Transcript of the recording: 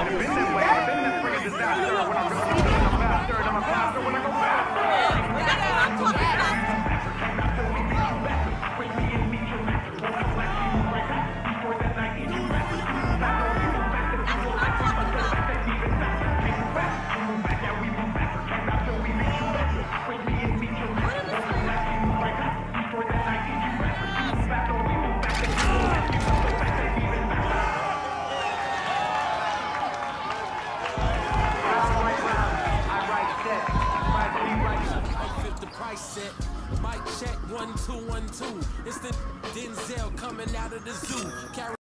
I've been this way. I've been this freaking disaster. When I'm I set. Mic check one two one two. It's the Denzel coming out of the zoo.